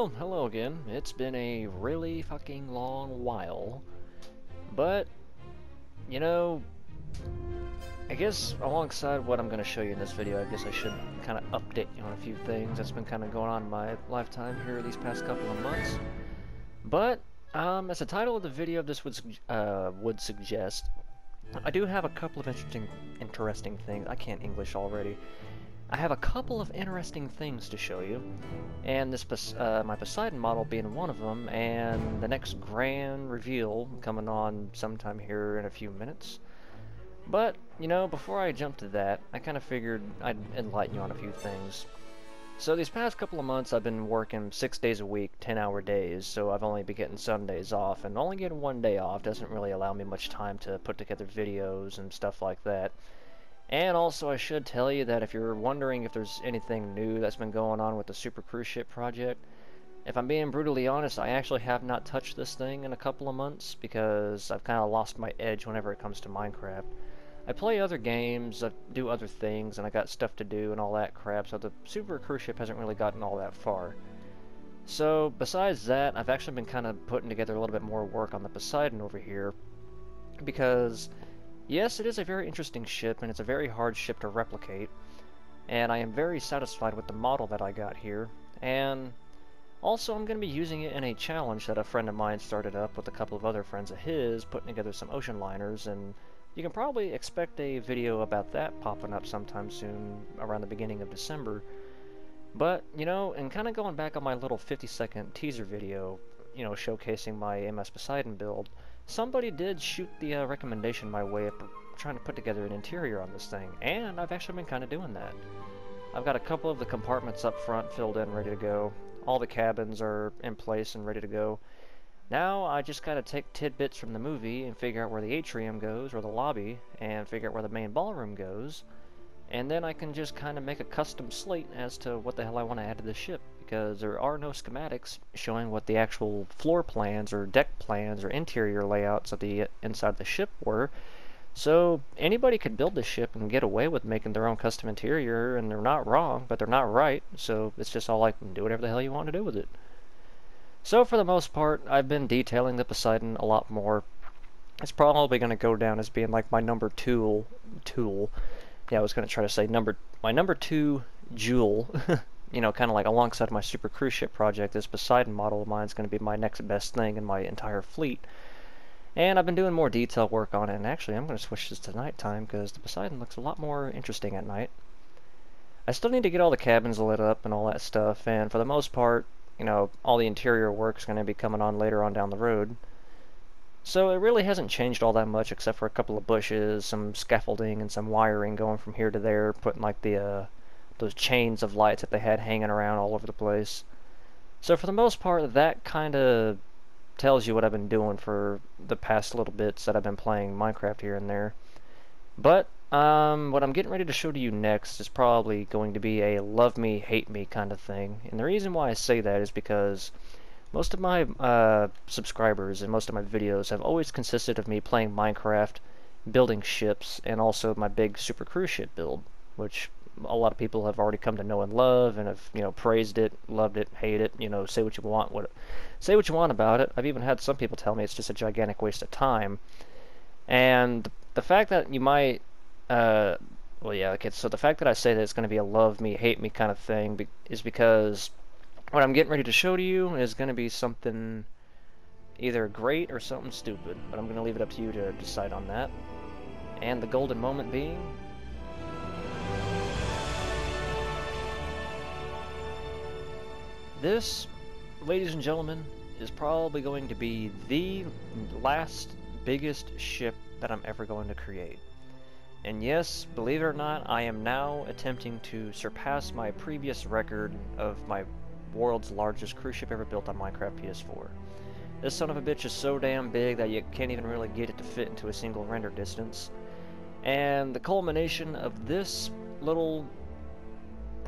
Well, hello again. It's been a really fucking long while. But, you know, I guess alongside what I'm going to show you in this video, I guess I should kind of update you on a few things that's been kind of going on in my lifetime here these past couple of months. But, um, as the title of the video of this would, uh, would suggest, I do have a couple of interesting, interesting things. I can't English already. I have a couple of interesting things to show you, and this uh, my Poseidon model being one of them, and the next grand reveal coming on sometime here in a few minutes. But, you know, before I jump to that, I kind of figured I'd enlighten you on a few things. So these past couple of months I've been working six days a week, 10 hour days, so I've only been getting Sundays off, and only getting one day off doesn't really allow me much time to put together videos and stuff like that. And also, I should tell you that if you're wondering if there's anything new that's been going on with the Super Cruise Ship project, if I'm being brutally honest, I actually have not touched this thing in a couple of months because I've kind of lost my edge whenever it comes to Minecraft. I play other games, I do other things, and I got stuff to do and all that crap, so the Super Cruise Ship hasn't really gotten all that far. So, besides that, I've actually been kind of putting together a little bit more work on the Poseidon over here because Yes, it is a very interesting ship, and it's a very hard ship to replicate, and I am very satisfied with the model that I got here, and also I'm going to be using it in a challenge that a friend of mine started up with a couple of other friends of his, putting together some ocean liners, and you can probably expect a video about that popping up sometime soon, around the beginning of December. But, you know, and kind of going back on my little 50 second teaser video, you know, showcasing my MS Poseidon build, somebody did shoot the uh, recommendation my way of trying to put together an interior on this thing, and I've actually been kind of doing that. I've got a couple of the compartments up front filled in, ready to go. All the cabins are in place and ready to go. Now I just gotta take tidbits from the movie and figure out where the atrium goes, or the lobby, and figure out where the main ballroom goes, and then I can just kind of make a custom slate as to what the hell I want to add to the ship because there are no schematics showing what the actual floor plans or deck plans or interior layouts of the inside the ship were. So anybody could build this ship and get away with making their own custom interior, and they're not wrong, but they're not right. So it's just all like do whatever the hell you want to do with it. So for the most part, I've been detailing the Poseidon a lot more. It's probably going to go down as being like my number two tool. Yeah, I was going to try to say number my number two jewel you know, kind of like alongside my super cruise ship project, this Poseidon model of mine is going to be my next best thing in my entire fleet. And I've been doing more detail work on it, and actually I'm going to switch this to nighttime because the Poseidon looks a lot more interesting at night. I still need to get all the cabins lit up and all that stuff, and for the most part, you know, all the interior work is going to be coming on later on down the road. So it really hasn't changed all that much except for a couple of bushes, some scaffolding, and some wiring going from here to there, putting like the uh, those chains of lights that they had hanging around all over the place. So for the most part, that kind of tells you what I've been doing for the past little bits that I've been playing Minecraft here and there. But um, what I'm getting ready to show to you next is probably going to be a love me, hate me kind of thing. And the reason why I say that is because most of my uh, subscribers and most of my videos have always consisted of me playing Minecraft, building ships, and also my big super cruise ship build, which a lot of people have already come to know and love and have you know praised it, loved it, hate it. You know, say what you want, what say what you want about it. I've even had some people tell me it's just a gigantic waste of time. And the fact that you might, uh, well, yeah, okay. So the fact that I say that it's going to be a love me, hate me kind of thing be is because what I'm getting ready to show to you is going to be something either great or something stupid. But I'm going to leave it up to you to decide on that. And the golden moment being This, ladies and gentlemen, is probably going to be the last biggest ship that I'm ever going to create. And yes, believe it or not, I am now attempting to surpass my previous record of my world's largest cruise ship ever built on Minecraft PS4. This son of a bitch is so damn big that you can't even really get it to fit into a single render distance. And the culmination of this little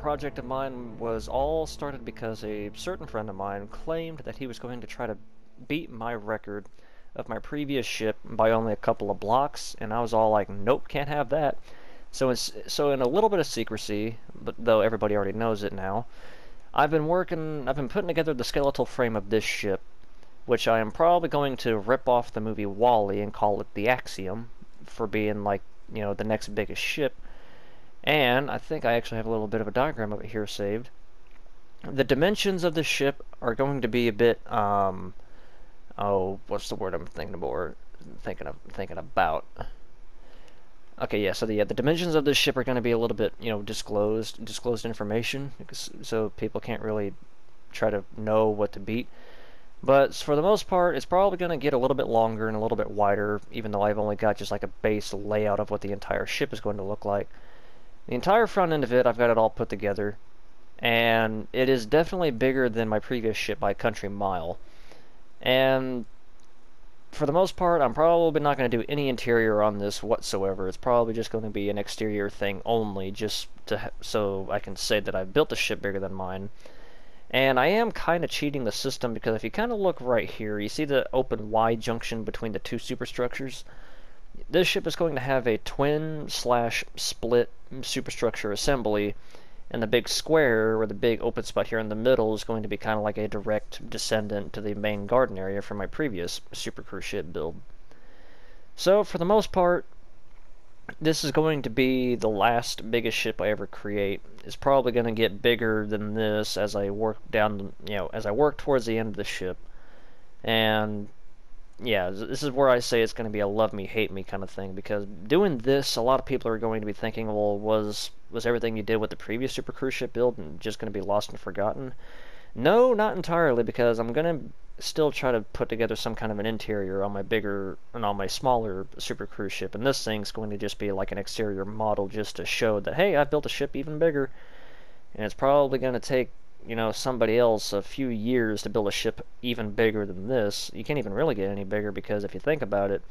project of mine was all started because a certain friend of mine claimed that he was going to try to beat my record of my previous ship by only a couple of blocks, and I was all like, nope, can't have that. So, it's, so in a little bit of secrecy, but though everybody already knows it now, I've been working, I've been putting together the skeletal frame of this ship, which I am probably going to rip off the movie WALL-E and call it the Axiom for being like, you know, the next biggest ship. And I think I actually have a little bit of a diagram of it here saved. The dimensions of the ship are going to be a bit, um, oh, what's the word I'm thinking about? Thinking of, thinking about. Okay, yeah. So the yeah, the dimensions of this ship are going to be a little bit, you know, disclosed, disclosed information, so people can't really try to know what to beat. But for the most part, it's probably going to get a little bit longer and a little bit wider, even though I've only got just like a base layout of what the entire ship is going to look like. The entire front end of it, I've got it all put together, and it is definitely bigger than my previous ship by country mile. And for the most part, I'm probably not going to do any interior on this whatsoever. It's probably just going to be an exterior thing only, just to so I can say that I've built a ship bigger than mine. And I am kind of cheating the system because if you kind of look right here, you see the open Y junction between the two superstructures? This ship is going to have a twin slash split superstructure assembly, and the big square, or the big open spot here in the middle, is going to be kind of like a direct descendant to the main garden area from my previous Super Cruise ship build. So, for the most part, this is going to be the last biggest ship I ever create. It's probably going to get bigger than this as I work down, you know, as I work towards the end of the ship. And yeah, this is where I say it's going to be a love me hate me kind of thing because doing this, a lot of people are going to be thinking, well, was was everything you did with the previous Super Cruise ship build just going to be lost and forgotten? No, not entirely because I'm going to still try to put together some kind of an interior on my bigger and on my smaller super cruise ship and this thing's going to just be like an exterior model just to show that hey I built a ship even bigger and it's probably going to take you know somebody else a few years to build a ship even bigger than this you can't even really get any bigger because if you think about it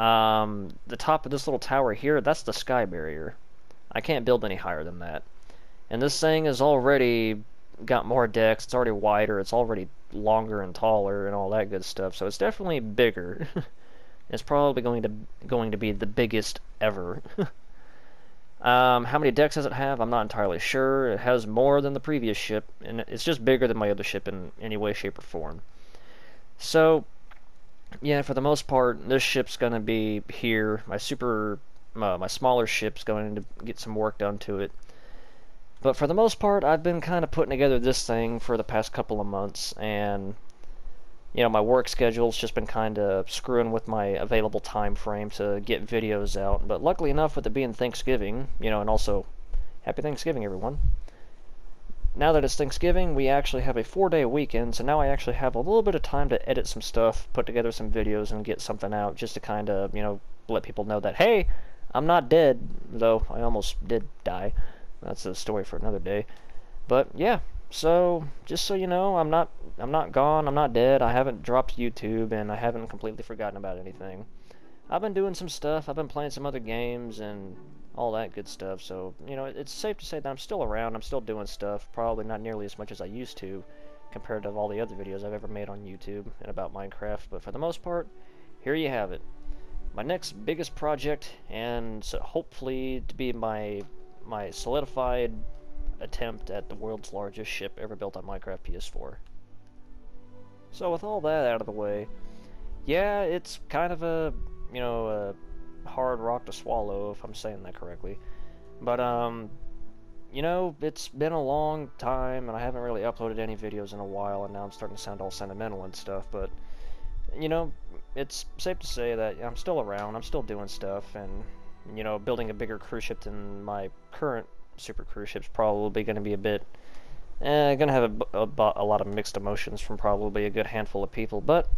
um, the top of this little tower here that's the sky barrier I can't build any higher than that and this thing is already got more decks it's already wider it's already longer and taller and all that good stuff. So it's definitely bigger. it's probably going to going to be the biggest ever. um, how many decks does it have? I'm not entirely sure. It has more than the previous ship, and it's just bigger than my other ship in any way, shape, or form. So, yeah, for the most part, this ship's going to be here. My super, uh, my smaller ship's going to get some work done to it. But for the most part, I've been kind of putting together this thing for the past couple of months, and you know, my work schedule's just been kind of screwing with my available time frame to get videos out. But luckily enough, with it being Thanksgiving, you know, and also Happy Thanksgiving, everyone. Now that it's Thanksgiving, we actually have a four-day weekend, so now I actually have a little bit of time to edit some stuff, put together some videos, and get something out, just to kind of, you know, let people know that, hey, I'm not dead, though I almost did die. That's a story for another day. But yeah, so just so you know, I'm not I'm not gone. I'm not dead. I haven't dropped YouTube and I haven't completely forgotten about anything. I've been doing some stuff. I've been playing some other games and all that good stuff. So, you know, it's safe to say that I'm still around. I'm still doing stuff. Probably not nearly as much as I used to compared to all the other videos I've ever made on YouTube and about Minecraft. But for the most part, here you have it. My next biggest project and so hopefully to be my my solidified attempt at the world's largest ship ever built on Minecraft PS4. So with all that out of the way, yeah, it's kind of a, you know, a hard rock to swallow, if I'm saying that correctly. But, um, you know, it's been a long time, and I haven't really uploaded any videos in a while, and now I'm starting to sound all sentimental and stuff, but, you know, it's safe to say that I'm still around, I'm still doing stuff, and you know, building a bigger cruise ship than my current super cruise ship's probably going to be a bit, eh, going to have a, a, a, lot of mixed emotions from probably a good handful of people. But,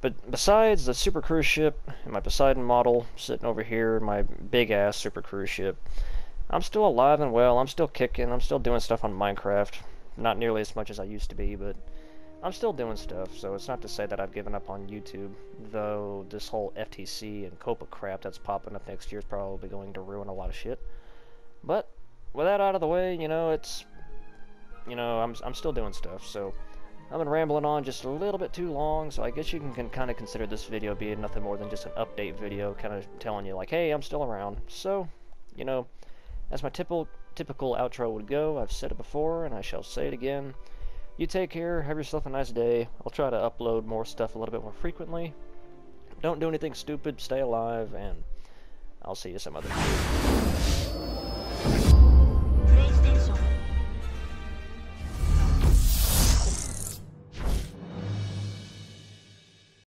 but besides the super cruise ship and my Poseidon model sitting over here, my big ass super cruise ship, I'm still alive and well. I'm still kicking. I'm still doing stuff on Minecraft. Not nearly as much as I used to be, but I'm still doing stuff, so it's not to say that I've given up on YouTube, though this whole FTC and COPPA crap that's popping up next year is probably going to ruin a lot of shit. But, with that out of the way, you know, it's, you know, I'm, I'm still doing stuff, so I've been rambling on just a little bit too long, so I guess you can, can kind of consider this video being nothing more than just an update video, kind of telling you, like, hey, I'm still around. So, you know, as my typical typical outro would go. I've said it before, and I shall say it again. You take care, have yourself a nice day. I'll try to upload more stuff a little bit more frequently. Don't do anything stupid, stay alive, and I'll see you some other time.